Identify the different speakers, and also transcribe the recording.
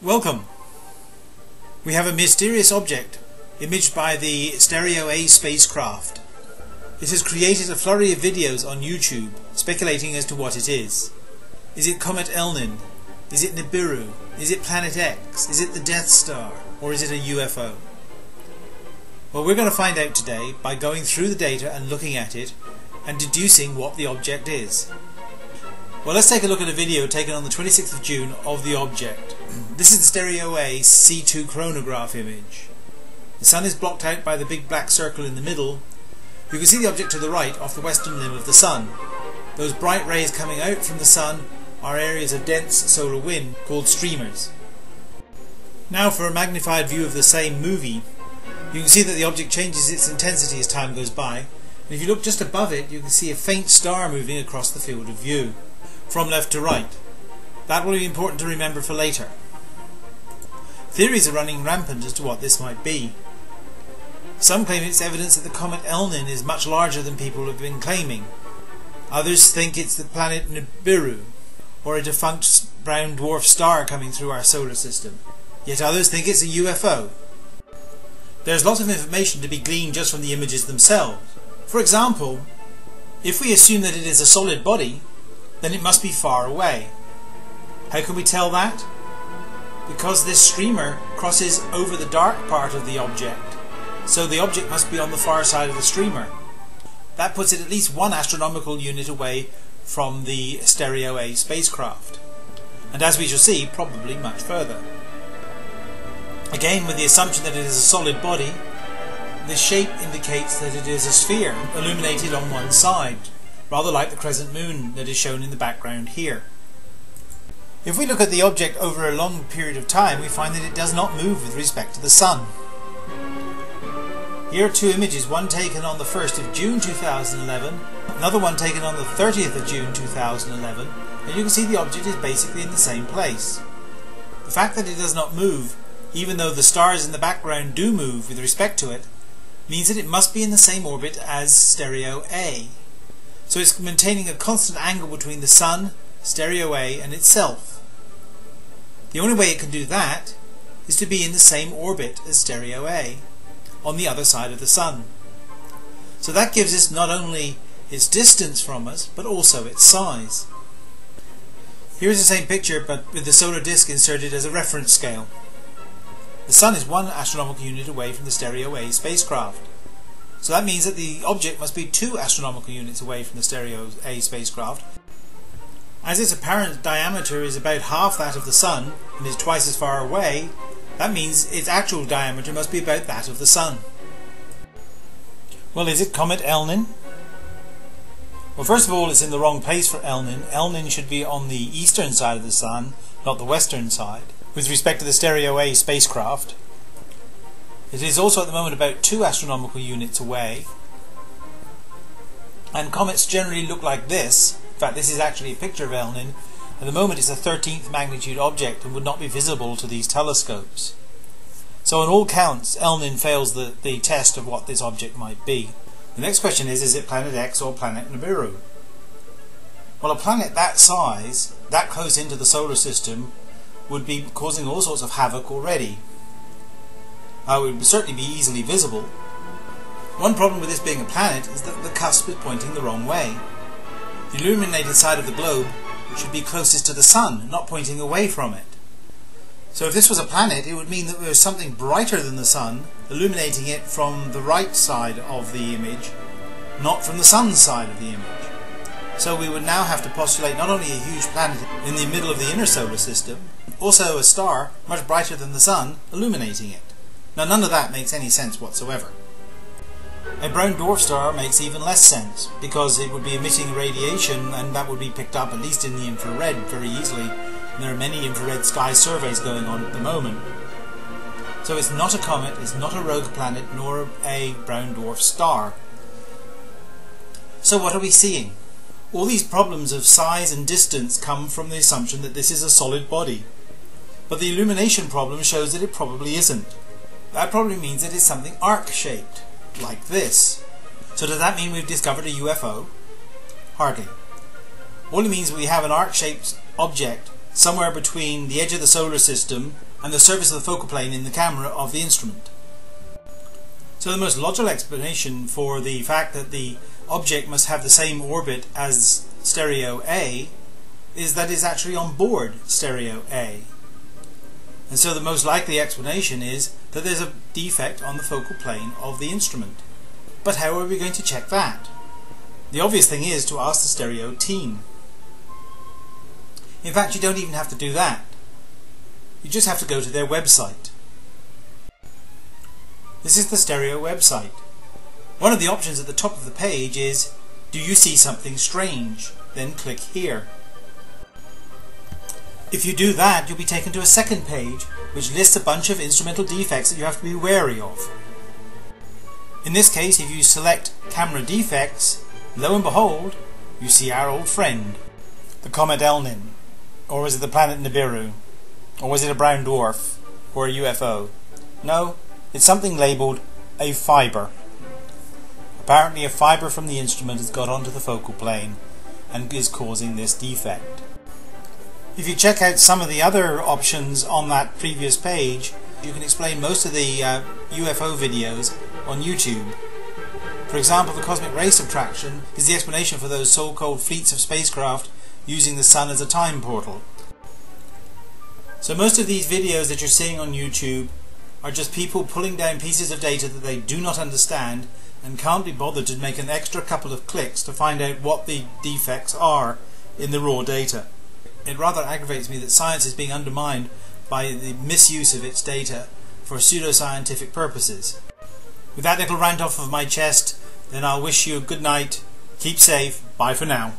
Speaker 1: Welcome. We have a mysterious object imaged by the Stereo A spacecraft. It has created a flurry of videos on YouTube speculating as to what it is. Is it Comet Elenin? Is it Nibiru? Is it Planet X? Is it the Death Star? Or is it a UFO? Well, we're going to find out today by going through the data and looking at it and deducing what the object is. Well, let's take a look at a video taken on the 26th of June of the object. This is the Stereo A C2 coronagraph image. The sun is blocked out by the big black circle in the middle. You can see the object to the right off the western limb of the sun. Those bright rays coming out from the sun are areas of dense solar wind called streamers. Now for a magnified view of the same movie, you can see that the object changes its intensity as time goes by, and if you look just above it you can see a faint star moving across the field of view, from left to right. That will be important to remember for later. Theories are running rampant as to what this might be. Some claim it's evidence that the comet Elenin is much larger than people have been claiming. Others think it's the planet Nibiru, or a defunct brown dwarf star coming through our solar system. Yet others think it's a UFO. There's lots of information to be gleaned just from the images themselves. For example, if we assume that it is a solid body, then it must be far away. How can we tell that? Because this streamer crosses over the dark part of the object, so the object must be on the far side of the streamer. That puts it at least one astronomical unit away from the Stereo A spacecraft, and as we shall see, probably much further. Again, with the assumption that it is a solid body, the shape indicates that it is a sphere illuminated on one side, rather like the crescent moon that is shown in the background here. If we look at the object over a long period of time, we find that it does not move with respect to the Sun. Here are two images, one taken on the 1st of June 2011, another one taken on the 30th of June 2011, and you can see the object is basically in the same place. The fact that it does not move, even though the stars in the background do move with respect to it, means that it must be in the same orbit as stereo A. So it's maintaining a constant angle between the Sun, stereo A, and itself. The only way it can do that is to be in the same orbit as stereo A, on the other side of the Sun. So that gives us not only its distance from us, but also its size. Here's the same picture, but with the solar disk inserted as a reference scale. The Sun is one astronomical unit away from the Stereo A spacecraft. So that means that the object must be two astronomical units away from the Stereo A spacecraft, as its apparent diameter is about half that of the Sun and is twice as far away, that means its actual diameter must be about that of the Sun. Well, is it Comet Elenin? Well, first of all, it's in the wrong place for Elenin. Elenin should be on the eastern side of the Sun, not the western side, with respect to the Stereo A spacecraft. It is also at the moment about two astronomical units away, and comets generally look like this, in fact, this is actually a picture of Elenin. At the moment, it's a 13th magnitude object and would not be visible to these telescopes. So on all counts, Elenin fails the, the test of what this object might be. The next question is, is it planet X or planet Nibiru? Well, a planet that size, that close into the solar system, would be causing all sorts of havoc already. It would certainly be easily visible. One problem with this being a planet is that the cusp is pointing the wrong way. The illuminated side of the globe should be closest to the sun, not pointing away from it. So if this was a planet, it would mean that there was something brighter than the sun illuminating it from the right side of the image, not from the sun's side of the image. So we would now have to postulate not only a huge planet in the middle of the inner solar system, also a star much brighter than the sun illuminating it. Now none of that makes any sense whatsoever. A brown dwarf star makes even less sense because it would be emitting radiation and that would be picked up at least in the infrared very easily. There are many infrared sky surveys going on at the moment. So it's not a comet, it's not a rogue planet, nor a brown dwarf star. So what are we seeing? All these problems of size and distance come from the assumption that this is a solid body. But the illumination problem shows that it probably isn't. That probably means it's something arc-shaped like this. So does that mean we've discovered a UFO? Hardly. All it means we have an arc-shaped object somewhere between the edge of the solar system and the surface of the focal plane in the camera of the instrument. So the most logical explanation for the fact that the object must have the same orbit as stereo A is that it's actually on board stereo A. And so the most likely explanation is that there's a defect on the focal plane of the instrument. But how are we going to check that? The obvious thing is to ask the stereo team. In fact, you don't even have to do that. You just have to go to their website. This is the stereo website. One of the options at the top of the page is Do you see something strange? Then click here. If you do that, you'll be taken to a second page which lists a bunch of instrumental defects that you have to be wary of. In this case, if you select Camera Defects, lo and behold, you see our old friend, the comet Elenin. Or is it the planet Nibiru? Or was it a brown dwarf? Or a UFO? No, it's something labelled a fibre. Apparently a fibre from the instrument has got onto the focal plane and is causing this defect. If you check out some of the other options on that previous page, you can explain most of the uh, UFO videos on YouTube. For example, the cosmic ray subtraction is the explanation for those so-called fleets of spacecraft using the sun as a time portal. So most of these videos that you're seeing on YouTube are just people pulling down pieces of data that they do not understand and can't be bothered to make an extra couple of clicks to find out what the defects are in the raw data. It rather aggravates me that science is being undermined by the misuse of its data for pseudoscientific purposes. With that little rant off of my chest, then I'll wish you a good night, keep safe, bye for now.